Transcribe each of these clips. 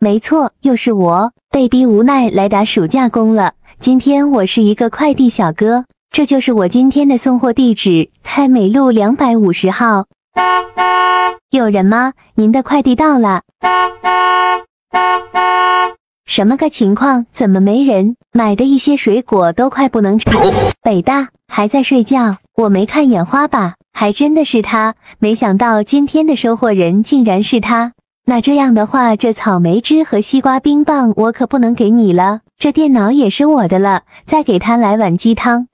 没错，又是我，被逼无奈来打暑假工了。今天我是一个快递小哥，这就是我今天的送货地址：太美路两百五十号。有人吗？您的快递到了。什么个情况？怎么没人？买的一些水果都快不能吃。北大还在睡觉，我没看眼花吧？还真的是他，没想到今天的收货人竟然是他。那这样的话，这草莓汁和西瓜冰棒我可不能给你了。这电脑也是我的了，再给他来碗鸡汤。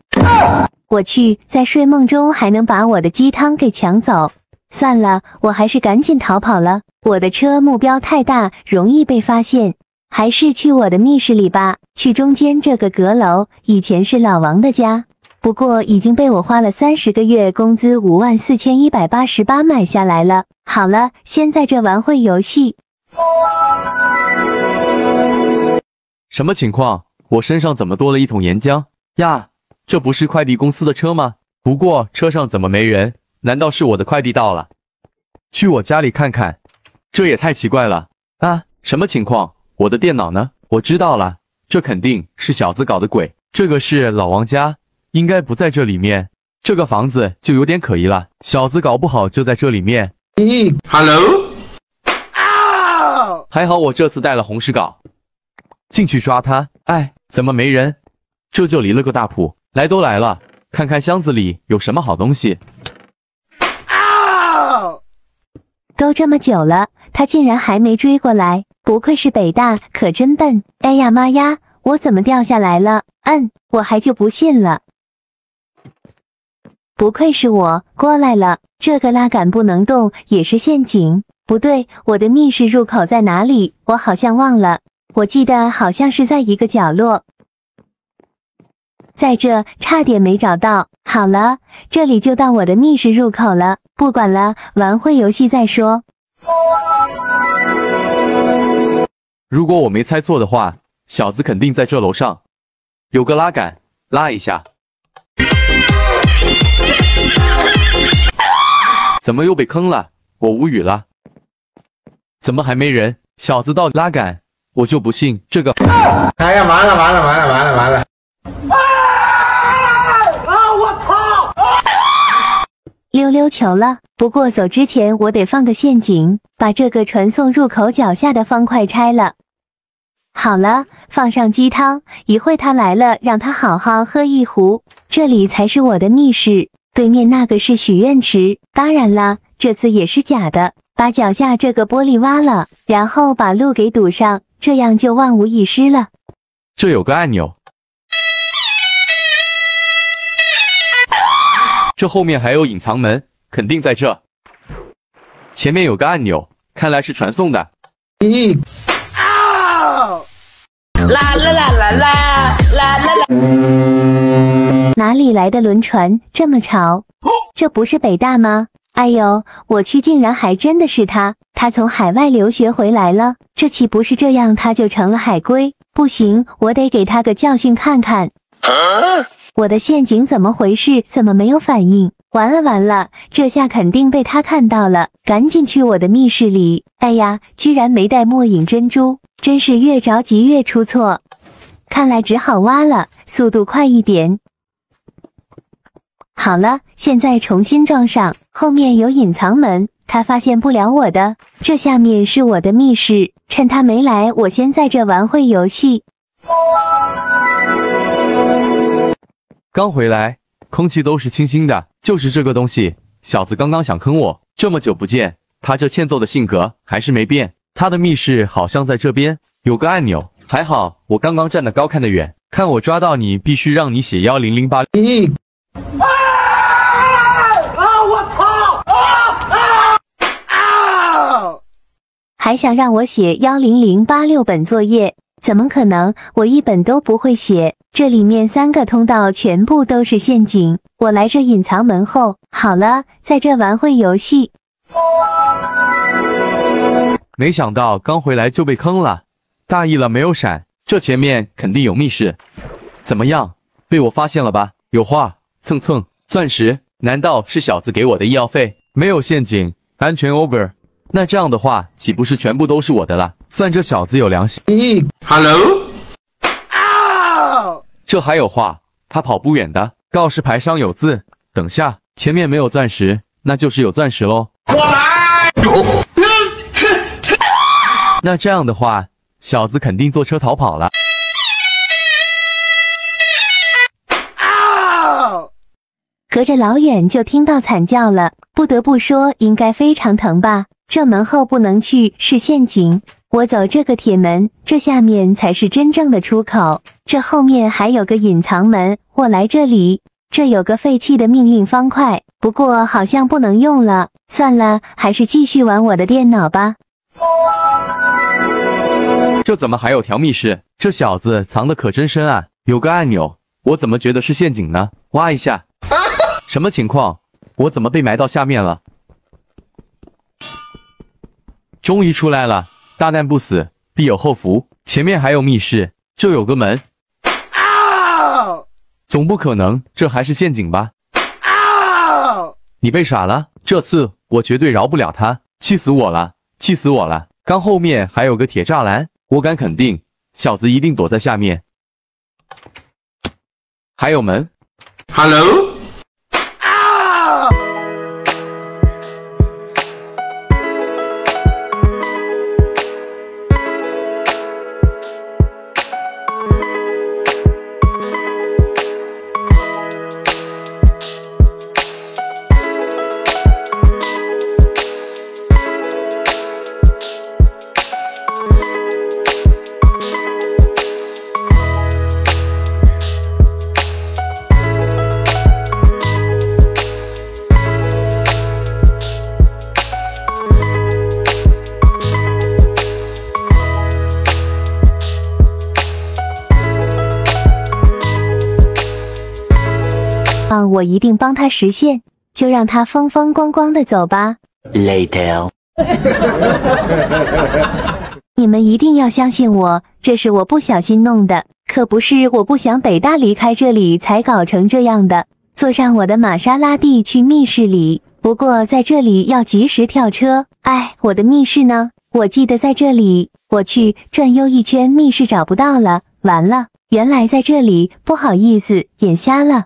我去，在睡梦中还能把我的鸡汤给抢走？算了，我还是赶紧逃跑了。我的车目标太大，容易被发现。还是去我的密室里吧，去中间这个阁楼，以前是老王的家，不过已经被我花了三十个月工资五万四千一百八十八买下来了。好了，先在这玩会游戏。什么情况？我身上怎么多了一桶岩浆呀？这不是快递公司的车吗？不过车上怎么没人？难道是我的快递到了？去我家里看看，这也太奇怪了啊！什么情况？我的电脑呢？我知道了，这肯定是小子搞的鬼。这个是老王家，应该不在这里面。这个房子就有点可疑了，小子搞不好就在这里面。咦，Hello？还好我这次带了红石镐，进去抓他。哎，怎么没人？这就离了个大谱。来都来了，看看箱子里有什么好东西。啊都这么久了，他竟然还没追过来。不愧是北大，可真笨！哎呀妈呀，我怎么掉下来了？嗯，我还就不信了。不愧是我，过来了。这个拉杆不能动，也是陷阱。不对，我的密室入口在哪里？我好像忘了。我记得好像是在一个角落，在这，差点没找到。好了，这里就到我的密室入口了。不管了，玩会游戏再说。如果我没猜错的话，小子肯定在这楼上，有个拉杆，拉一下。怎么又被坑了？我无语了。怎么还没人？小子到底拉杆，我就不信这个。哎呀，完了完了完了完了完了！啊！我操！溜溜球了。不过走之前，我得放个陷阱。把这个传送入口脚下的方块拆了。好了，放上鸡汤，一会他来了，让他好好喝一壶。这里才是我的密室，对面那个是许愿池。当然啦，这次也是假的。把脚下这个玻璃挖了，然后把路给堵上，这样就万无一失了。这有个按钮，这后面还有隐藏门，肯定在这。前面有个按钮，看来是传送的。咦！啊！啦啦啦啦啦啦啦啦！哪里来的轮船这么吵？这不是北大吗？哎呦，我去，竟然还真的是他！他从海外留学回来了，这岂不是这样他就成了海归？不行，我得给他个教训看看。我的陷阱怎么回事？怎么没有反应？完了完了，这下肯定被他看到了，赶紧去我的密室里。哎呀，居然没带末影珍珠，真是越着急越出错。看来只好挖了，速度快一点。好了，现在重新装上，后面有隐藏门，他发现不了我的。这下面是我的密室，趁他没来，我先在这玩会游戏。刚回来，空气都是清新的。就是这个东西，小子刚刚想坑我。这么久不见，他这欠揍的性格还是没变。他的密室好像在这边，有个按钮。还好我刚刚站得高，看得远。看我抓到你，必须让你写幺零零八。咦！啊！我操！啊啊！还想让我写幺零零八六本作业？怎么可能？我一本都不会写。这里面三个通道全部都是陷阱。我来这隐藏门后，好了，在这玩会游戏。没想到刚回来就被坑了，大意了，没有闪。这前面肯定有密室。怎么样？被我发现了吧？有画，蹭蹭，钻石。难道是小子给我的医药费？没有陷阱，安全 over。那这样的话，岂不是全部都是我的了？算这小子有良心。Hello？啊这还有话？他跑不远的。告示牌上有字，等下，前面没有钻石，那就是有钻石喽。我来。那这样的话，小子肯定坐车逃跑了。隔着老远就听到惨叫了，不得不说，应该非常疼吧？这门后不能去，是陷阱。我走这个铁门，这下面才是真正的出口。这后面还有个隐藏门，我来这里。这有个废弃的命令方块，不过好像不能用了。算了，还是继续玩我的电脑吧。这怎么还有条密室？这小子藏的可真深啊！有个按钮，我怎么觉得是陷阱呢？挖一下。什么情况？我怎么被埋到下面了？终于出来了！大难不死，必有后福。前面还有密室，这有个门。啊总不可能，这还是陷阱吧？啊你被耍了，这次我绝对饶不了他！气死我了，气死我了！刚后面还有个铁栅栏，我敢肯定，小子一定躲在下面。还有门。Hello？我一定帮他实现，就让他风风光光的走吧。Later，你们一定要相信我，这是我不小心弄的，可不是我不想北大离开这里才搞成这样的。坐上我的玛莎拉蒂去密室里，不过在这里要及时跳车。哎，我的密室呢？我记得在这里，我去转悠一圈，密室找不到了。完了，原来在这里，不好意思，眼瞎了。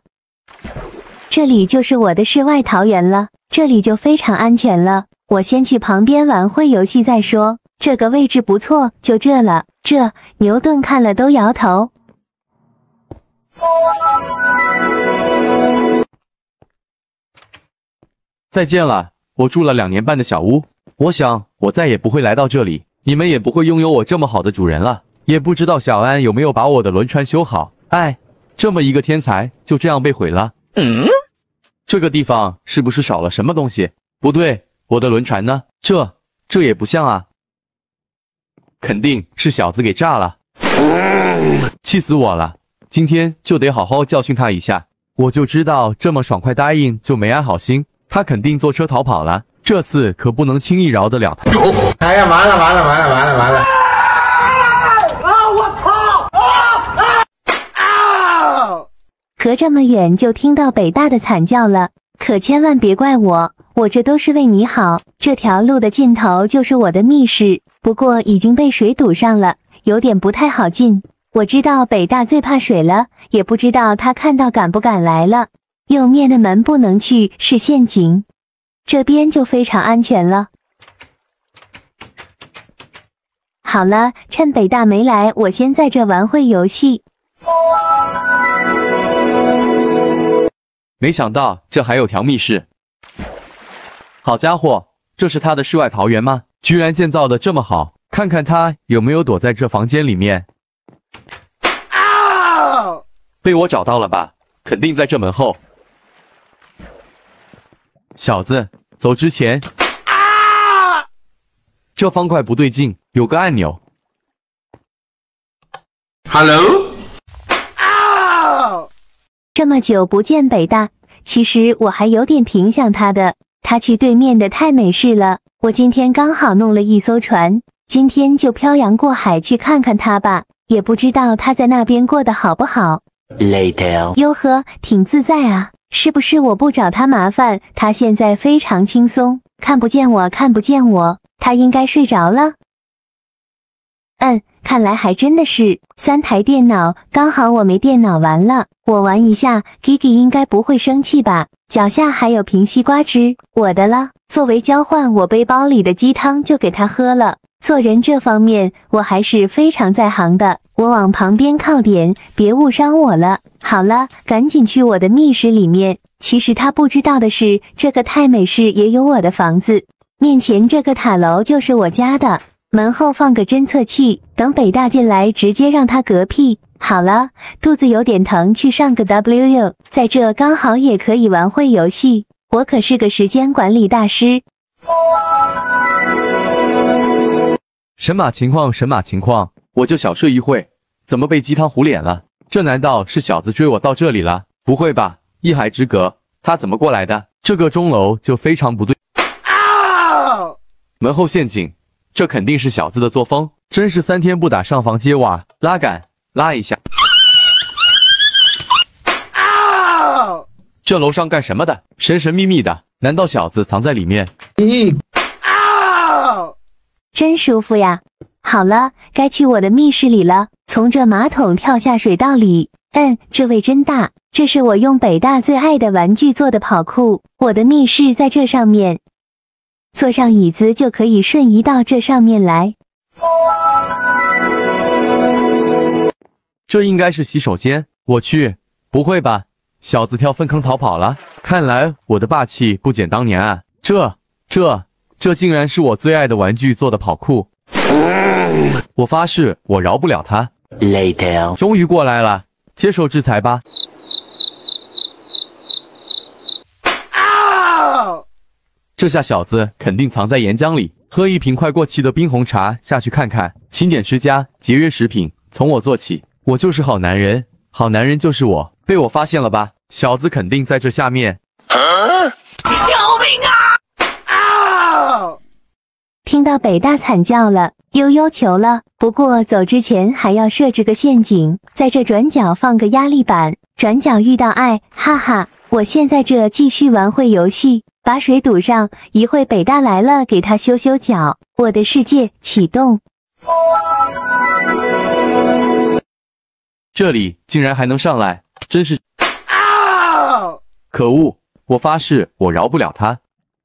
这里就是我的世外桃源了，这里就非常安全了。我先去旁边玩会游戏再说。这个位置不错，就这了。这牛顿看了都摇头。再见了，我住了两年半的小屋，我想我再也不会来到这里，你们也不会拥有我这么好的主人了。也不知道小安有没有把我的轮船修好。哎，这么一个天才就这样被毁了。嗯。这个地方是不是少了什么东西？不对，我的轮船呢？这这也不像啊！肯定是小子给炸了，气死我了！今天就得好好教训他一下。我就知道这么爽快答应就没安好心，他肯定坐车逃跑了。这次可不能轻易饶得了他。哎呀，完了完了完了完了完了！啊！我操！啊啊！隔这么远就听到北大的惨叫了，可千万别怪我，我这都是为你好。这条路的尽头就是我的密室，不过已经被水堵上了，有点不太好进。我知道北大最怕水了，也不知道他看到敢不敢来了。右面的门不能去，是陷阱，这边就非常安全了。好了，趁北大没来，我先在这玩会游戏。没想到这还有条密室，好家伙，这是他的世外桃源吗？居然建造的这么好，看看他有没有躲在这房间里面。啊！被我找到了吧？肯定在这门后。小子，走之前，啊！这方块不对劲，有个按钮。Hello。这么久不见北大，其实我还有点挺想他的。他去对面的泰美市了，我今天刚好弄了一艘船，今天就漂洋过海去看看他吧。也不知道他在那边过得好不好。Later，哟呵，挺自在啊，是不是我不找他麻烦，他现在非常轻松，看不见我，看不见我，他应该睡着了。嗯，看来还真的是三台电脑，刚好我没电脑玩了，我玩一下，Gigi 应该不会生气吧？脚下还有瓶西瓜汁，我的了。作为交换，我背包里的鸡汤就给他喝了。做人这方面，我还是非常在行的。我往旁边靠点，别误伤我了。好了，赶紧去我的密室里面。其实他不知道的是，这个泰美市也有我的房子。面前这个塔楼就是我家的。门后放个侦测器，等北大进来，直接让他嗝屁。好了，肚子有点疼，去上个 WU，在这刚好也可以玩会游戏。我可是个时间管理大师。神马情况，神马情况，我就小睡一会，怎么被鸡汤糊脸了？这难道是小子追我到这里了？不会吧，一海之隔，他怎么过来的？这个钟楼就非常不对。门后陷阱。这肯定是小子的作风，真是三天不打上房揭瓦，拉杆拉一下。啊这楼上干什么的？神神秘秘的，难道小子藏在里面？咦！啊真舒服呀！好了，该去我的密室里了。从这马桶跳下水道里，嗯，这位真大。这是我用北大最爱的玩具做的跑酷，我的密室在这上面。坐上椅子就可以瞬移到这上面来。这应该是洗手间。我去，不会吧？小子跳粪坑逃跑了？看来我的霸气不减当年啊！这、这、这竟然是我最爱的玩具做的跑酷！我发誓，我饶不了他。Later，终于过来了，接受制裁吧。这下小子肯定藏在岩浆里，喝一瓶快过期的冰红茶下去看看。勤俭持家，节约食品，从我做起。我就是好男人，好男人就是我。被我发现了吧？小子肯定在这下面。救命啊！啊！听到北大惨叫了，悠悠求了。不过走之前还要设置个陷阱，在这转角放个压力板，转角遇到爱，哈哈！我现在这继续玩会游戏。把水堵上，一会北大来了，给他修修脚。我的世界启动，这里竟然还能上来，真是啊！可恶！我发誓，我饶不了他。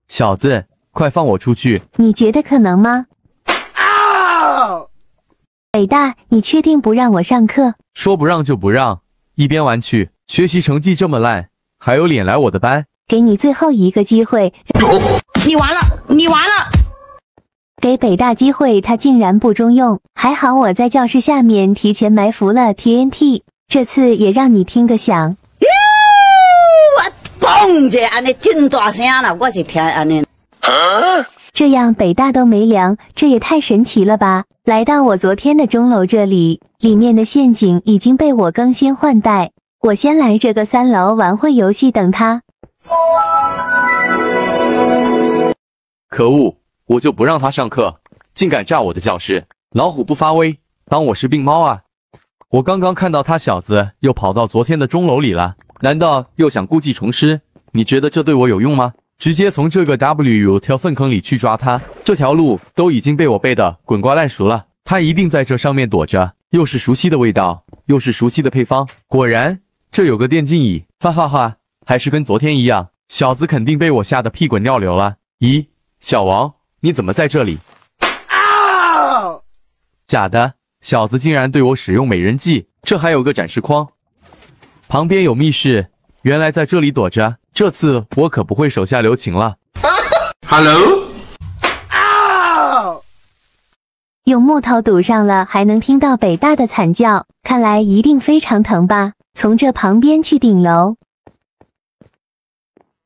小子，快放我出去！你觉得可能吗？啊！北大，你确定不让我上课？说不让就不让，一边玩去。学习成绩这么烂，还有脸来我的班？给你最后一个机会，你完了，你完了！给北大机会，他竟然不中用。还好我在教室下面提前埋伏了 TNT，这次也让你听个响。哟，我嘣一下，安尼真大声了，我是听安尼。这样北大都没凉，这也太神奇了吧！来到我昨天的钟楼这里，里面的陷阱已经被我更新换代。我先来这个三楼玩会游戏，等他。可恶！我就不让他上课，竟敢炸我的教室！老虎不发威，当我是病猫啊！我刚刚看到他小子又跑到昨天的钟楼里了，难道又想故技重施？你觉得这对我有用吗？直接从这个 W 跳粪坑里去抓他，这条路都已经被我背的滚瓜烂熟了。他一定在这上面躲着，又是熟悉的味道，又是熟悉的配方。果然，这有个电竞椅，哈哈哈！还是跟昨天一样，小子肯定被我吓得屁滚尿流了。咦？小王，你怎么在这里？啊！假的，小子竟然对我使用美人计。这还有个展示框，旁边有密室，原来在这里躲着。这次我可不会手下留情了。Hello？啊！用木头堵上了，还能听到北大的惨叫，看来一定非常疼吧？从这旁边去顶楼，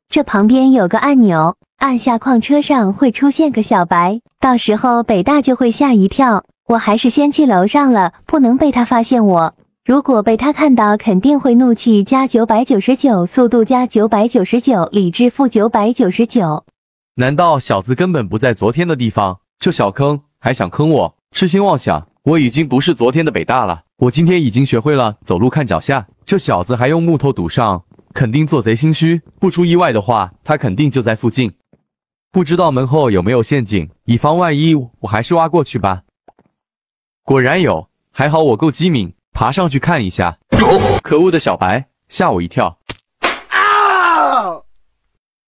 这旁边有个按钮。按下矿车上会出现个小白，到时候北大就会吓一跳。我还是先去楼上了，不能被他发现我。如果被他看到，肯定会怒气加九百九十九，速度加九百九十九，理智负九百九十九。难道小子根本不在昨天的地方？这小坑还想坑我？痴心妄想！我已经不是昨天的北大了，我今天已经学会了走路看脚下。这小子还用木头堵上，肯定做贼心虚。不出意外的话，他肯定就在附近。不知道门后有没有陷阱，以防万一，我还是挖过去吧。果然有，还好我够机敏，爬上去看一下。可恶的小白，吓我一跳！啊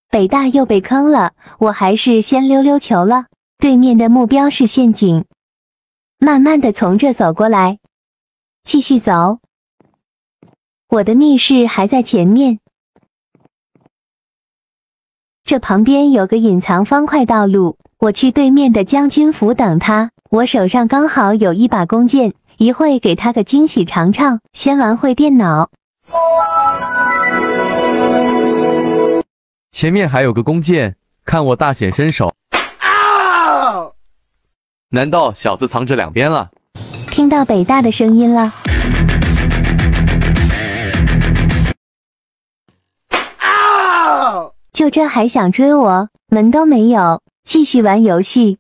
北大又被坑了，我还是先溜溜球了。对面的目标是陷阱，慢慢的从这走过来，继续走。我的密室还在前面，这旁边有个隐藏方块道路，我去对面的将军府等他。我手上刚好有一把弓箭，一会给他个惊喜尝尝。先玩会电脑。前面还有个弓箭，看我大显身手！啊难道小子藏着两边了？听到北大的声音了。就这还想追我？门都没有，继续玩游戏。